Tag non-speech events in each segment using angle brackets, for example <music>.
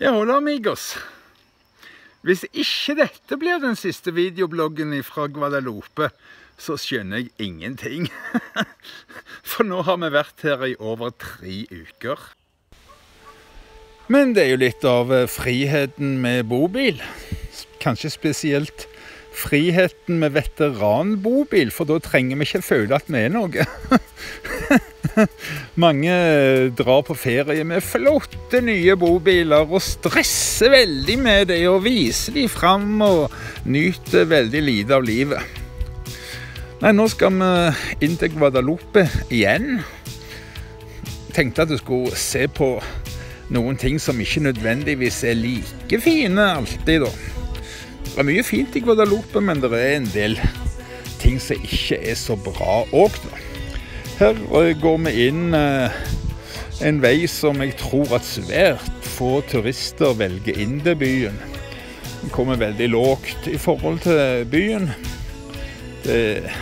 Ja, hola amigos. Hvis ikke dette blir den siste videobloggen fra Guadalupe, så skjønner jeg ingenting. <laughs> For nå har vi vært her i over tre uker. Men det er jo litt av eh, friheten med bobil. Kanskje spesielt friheten med veteranbobil, for da trenger vi ikke føle at vi er noe. <laughs> <laughs> Mange drar på ferie med flotte nye bobiler og stresser veldig med det og viser de fram og nyter veldig lite av livet. Nei, nå skal vi inn til Guadalupe igjen. Tenkte at du skulle se på noen ting som ikke nødvendigvis er like fine alltid, da. Det er mye fint i Guadalupe, men det er en del ting som ikke er så bra òg, da. Her går vi inn eh, en vei som jeg tror at svært få turister velger inn til byen. Den kommer veldig lågt i forhold til byen. Det er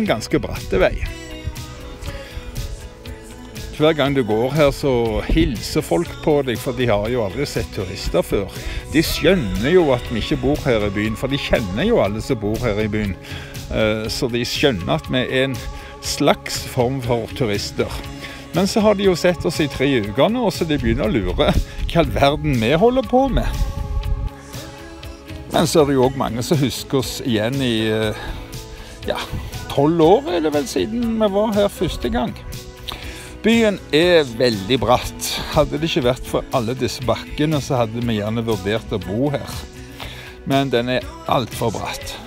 en ganske bratt vei. Hver gang du går her, så hilser folk på deg, for de har jo aldri sett turister før. De skjønner jo at vi ikke bor her i byen, for de kjenner jo alle som bor her i byen. Eh, så de skjønner at vi er en slags form for turister. Men så har de jo sett oss i tre uker nå, så de begynner å lure hva all verden vi holder på med. Men så er det jo òg mange som husker oss igjen i eh, ja, tolv år er det vel siden vi var her første gang. Byen er veldig bratt. Hadde det ikke vært for alle disse bakkene, så hadde vi gjerne vurdert å bo her. Men den er altfor bratt.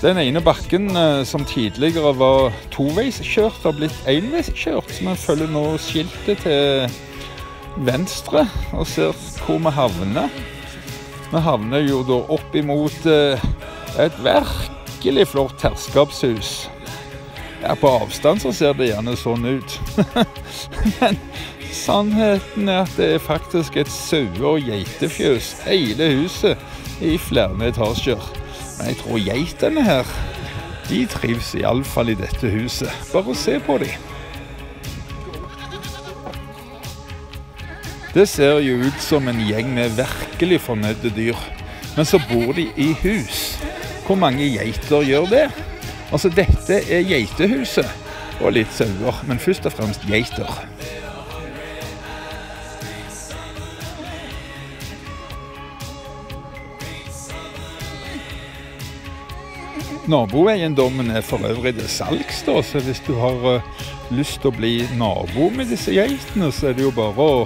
Den ene bakken eh, som tidligere var toveiskjørt, har blitt enveiskjørt. Så vi følger nå skiltet til venstre og ser hvor vi havner. Vi havner jo da opp imot eh, et virkelig flott herskapshus. Ja, på avstand så ser det gjerne sånn ut. <laughs> Men sannheten er at det er faktisk et saue- og geitefjøs, hele huset, i flere etasjer. Jeg tror geitene her de trives iallfall i dette huset. Bare se på dem. Det ser jo ut som en gjeng med virkelig fornøyde dyr. Men så bor de i hus. Hvor mange geiter gjør det? Altså, dette er geitehuset. Og litt sauer, men først og fremst geiter. Naboeiendommen er for øvrig til salgs, da, så hvis du har uh, lyst til å bli nabo med disse geitene, så er det jo bare å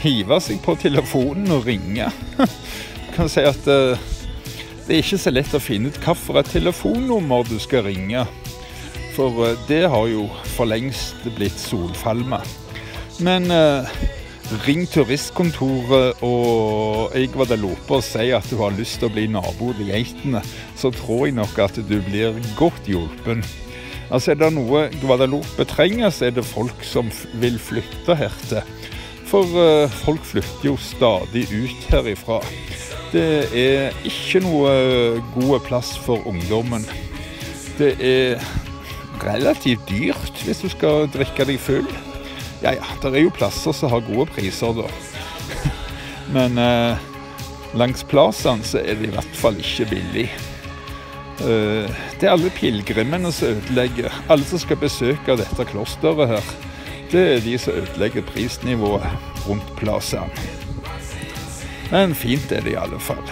hive seg på telefonen og ringe. Du <laughs> kan si at uh, det er ikke så lett å finne ut hvilket telefonnummer du skal ringe. For uh, det har jo for lengst blitt solfalma. Men ring turistkontoret og i Guadalupe og si at du har lyst til å bli nabo til geitene så tror jeg nok at du blir godt hjulpen. Altså Er det noe Guadalupe trenger, så er det folk som vil flytte hertil. For uh, folk flytter jo stadig ut herifra. Det er ikke noe god plass for ungdommen. Det er relativt dyrt hvis du skal drikke deg full. Ja ja, det er jo plasser som har gode priser, da. <laughs> Men eh, langs plassene så er det i hvert fall ikke billig. Eh, det er alle pilegrimene som ødelegger. Alle som skal besøke dette klosteret her. Det er de som ødelegger prisnivået rundt plassene. Men fint er det i alle fall.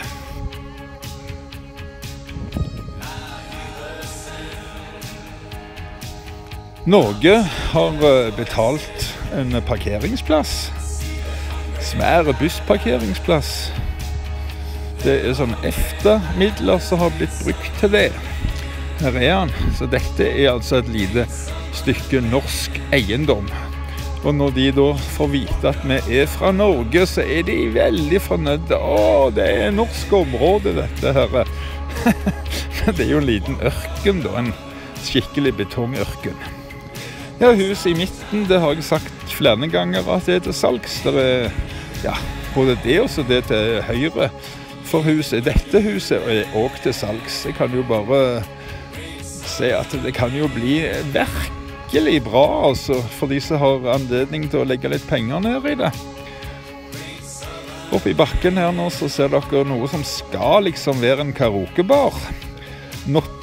Norge har eh, betalt en parkeringsplass. Svære bussparkeringsplass. Det er sånn EFTA-midler som har blitt brukt til det. Her er han. Så dette er altså et lite stykke norsk eiendom. Og når de da får vite at vi er fra Norge, så er de veldig fornøyde. Å, det er norsk område, dette her. <laughs> Det er jo en liten ørken, da. En skikkelig betongørken. Ja, huset i midten, det har jeg sagt flere ganger at det er til salgs. Det er ja, både det og det til høyre for huset. Dette huset er òg til salgs. Jeg kan jo bare si at det kan jo bli virkelig bra, altså, for de som har anledning til å legge litt penger ned i det. Oppe i bakken her nå så ser dere noe som skal liksom være en karaokebar.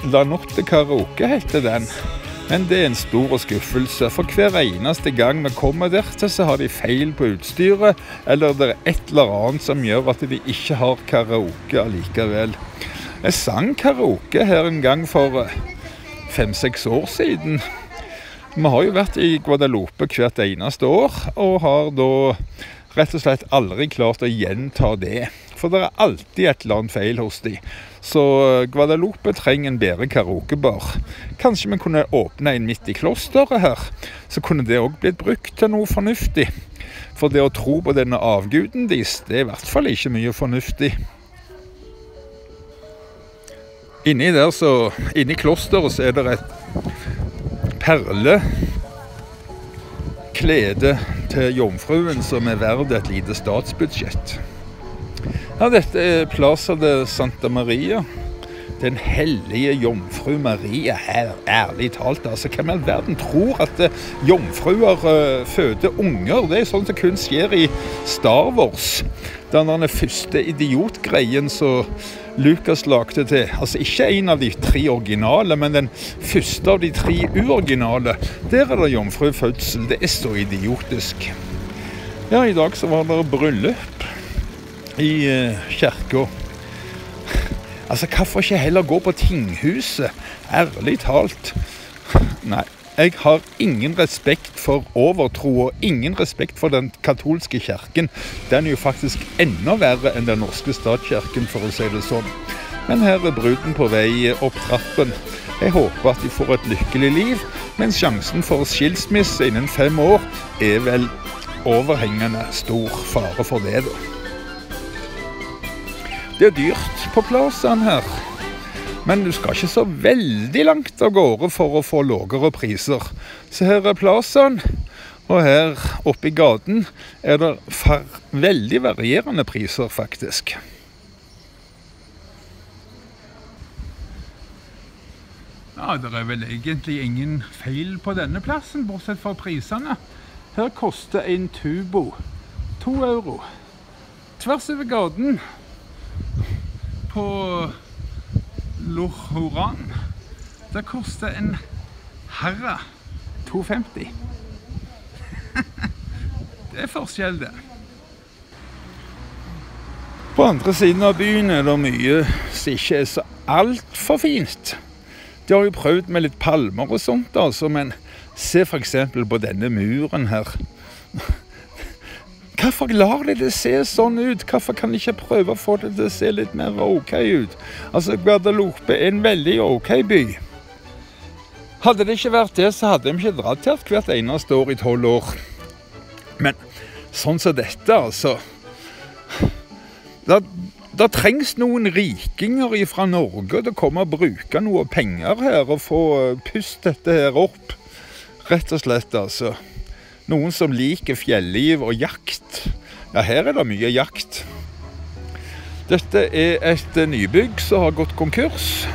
La Notte Karaoke heter den. Men det er en stor skuffelse, for hver eneste gang vi kommer dertil, så har de feil på utstyret, eller det er et eller annet som gjør at de ikke har karaoke allikevel. Jeg sang karaoke her en gang for eh, fem-seks år siden. Vi har jo vært i Guadalupe hvert eneste år, og har da rett og slett aldri klart å gjenta det. For det er alltid et eller annet feil hos de. Så Guadalupe trenger en bedre karaokebar. Kanskje vi kunne åpne en midt i klosteret her. Så kunne det òg blitt brukt til noe fornuftig. For det å tro på denne avguden deres, det er i hvert fall ikke mye fornuftig. Inni der så, inni klosteret så er det et perle klede til jomfruen som er verdt et lite statsbudsjett. Ja, dette er Plaza de Santa Maria. Den hellige jomfru Maria. Her, ærlig talt, altså. Hvem i all verden tror at uh, jomfruer uh, føder unger? Det er sånn som kun skjer i Star Wars. Den første idiotgreien som Lucas lagde til. Altså ikke en av de tre originale, men den første av de tre uoriginale. Der er det jomfrufødsel. Det er så idiotisk. Ja, i dag så var det bryllup i uh, kirka. Altså, hvorfor ikke heller gå på tinghuset? Ærlig talt. Nei. Jeg har ingen respekt for overtro og ingen respekt for den katolske kirken. Den er jo faktisk enda verre enn den norske statskirken, for å si det sånn. Men her er bruden på vei opp trappen. Jeg håper at de får et lykkelig liv, men sjansen for skilsmisse innen fem år er vel overhengende stor fare for det, da. Det er dyrt på plassene her. Men du skal ikke så veldig langt av gårde for å få lavere priser. Så her er plassene, og her oppe i gaten er det veldig varierende priser, faktisk. Ja, Det er vel egentlig ingen feil på denne plassen, bortsett fra prisene. Her koster en tubo to euro. Tvers over gaten på Lohoran. Det koster en Herre 250. <laughs> det er forskjell, det. På andre siden av byen er det mye som ikke er så altfor fint. De har jo prøvd med litt palmer og sånt, altså, men se f.eks. på denne muren her. Hvorfor lar de det se sånn ut? Hvorfor kan de ikke prøve å få det til å se litt mer OK ut? Altså, Guadalupe er en veldig OK by. Hadde det ikke vært det, så hadde de ikke dratt her hvert eneste år i tolv år. Men sånn som dette, altså Det trengs noen rikinger fra Norge til å komme og bruke noe penger her og få pust dette her opp. Rett og slett, altså. Noen som liker fjelliv og jakt. Ja, her er det mye jakt. Dette er et nybygg som har gått konkurs.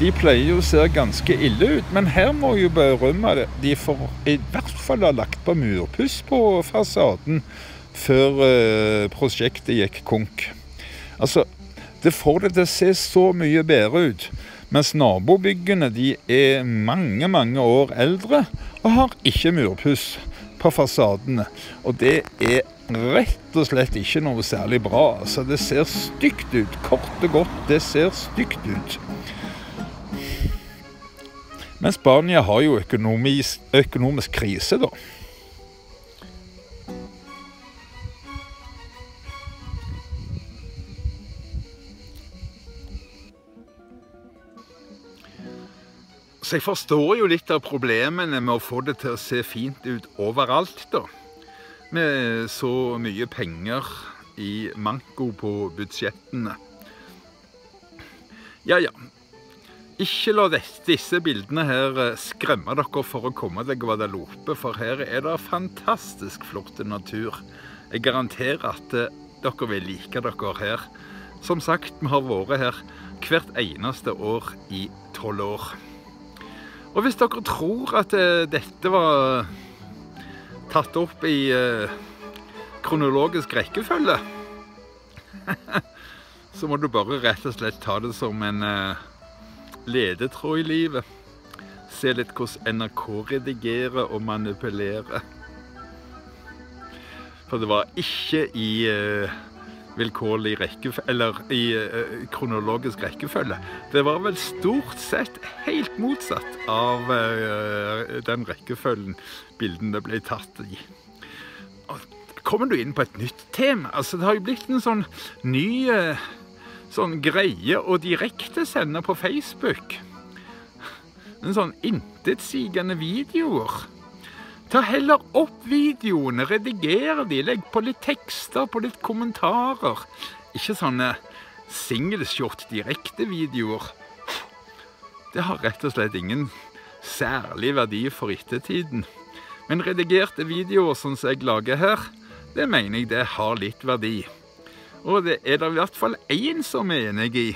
De pleier jo å se ganske ille ut, men her må jeg jo berømme det. De får i hvert fall ha lagt på murpuss på fasaden før uh, prosjektet gikk konk. Altså, det får det til å se så mye bedre ut. Mens nabobyggene de er mange, mange år eldre og har ikke murpuss på fasadene. Og det er rett og slett ikke noe særlig bra. Altså, det ser stygt ut. Kort og godt, det ser stygt ut. Men Spania har jo økonomisk, økonomisk krise, da. Så jeg forstår jo litt av problemene med å få det til å se fint ut overalt, da. Med så mye penger i manko på budsjettene. Ja, ja. Ikke la disse bildene her eh, skremme dere for å komme til Guadalupe, for her er det fantastisk flott natur. Jeg garanterer at eh, dere vil like dere her. Som sagt, vi har vært her hvert eneste år i tolv år. Og hvis dere tror at uh, dette var tatt opp i uh, kronologisk rekkefølge, <laughs> så må du bare rett og slett ta det som en uh, ledetråd i livet. Se litt hvordan NRK redigerer og manipulerer. For det var ikke i uh, vilkårlig rekkefølge, eller i uh, kronologisk rekkefølge. Det var vel stort sett helt motsatt av den rekkefølgen bildene ble tatt i. Og kommer du inn på et nytt tema. Altså, det har jo blitt en sånn ny eh, sånn greie å direktesende på Facebook. En sånn intetsigende videoer. Ta heller opp videoene, rediger de, legg på litt tekster, på litt kommentarer. Ikke sånne singleshot direktevideoer. Det har rett og slett ingen særlig verdi for ettertiden. Men redigerte videoer som jeg lager her, det mener jeg det har litt verdi. Og det er det i hvert fall én som er enig i.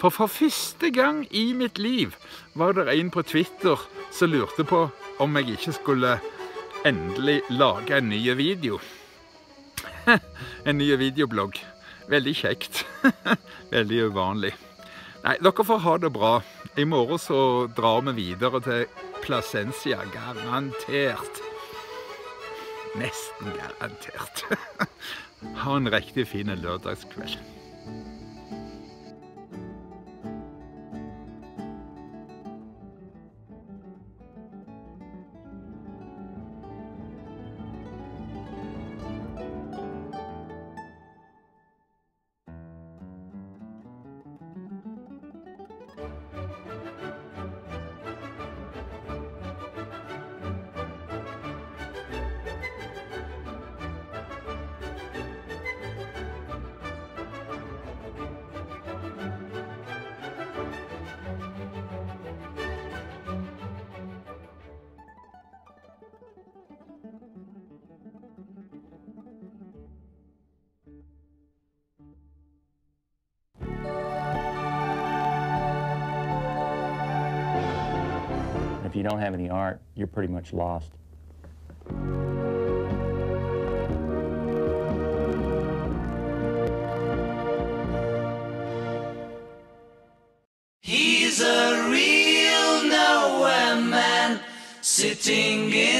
For for første gang i mitt liv var det en på Twitter som lurte på om jeg ikke skulle endelig lage en ny video. <laughs> en ny videoblogg. Veldig kjekt. <laughs> Veldig uvanlig. Nei, dere får ha det bra. I morgen så drar vi videre til Placencia, garantert. Nesten garantert. <laughs> Ha en riktig fin lørdagskveld. You don't have any art, you're pretty much lost. He's a real nowhere man, sitting in.